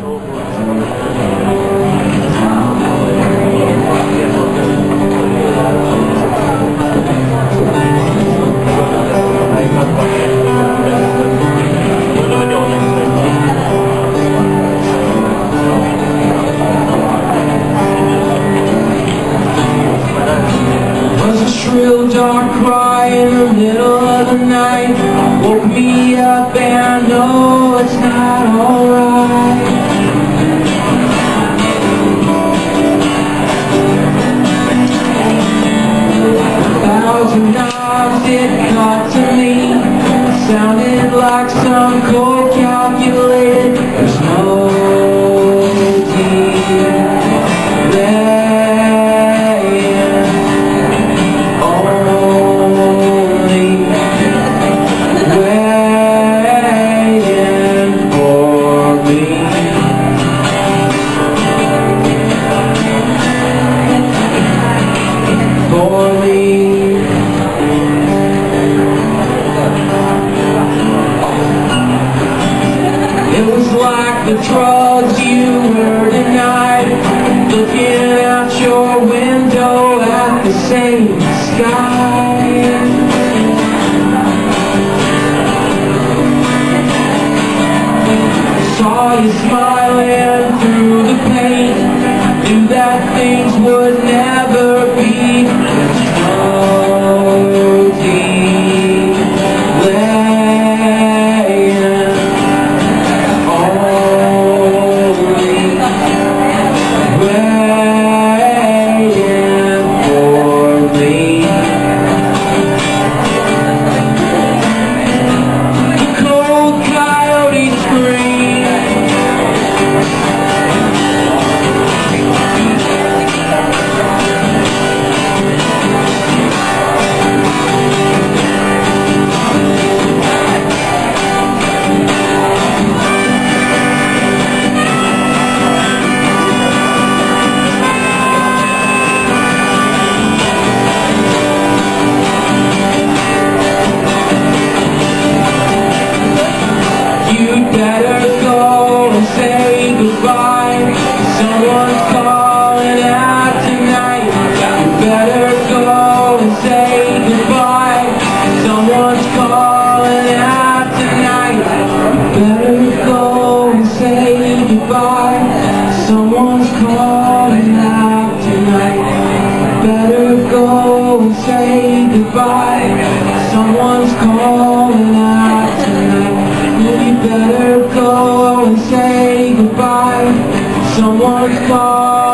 Was a shrill dark cry in the middle thousand knives it cut to me Sounded like some cold calculated the drugs you were tonight Looking out your window at the same sky. I Saw you smiling through the pain. Knew that and say goodbye. Someone's calling out tonight. You better go and say goodbye. Someone's calling.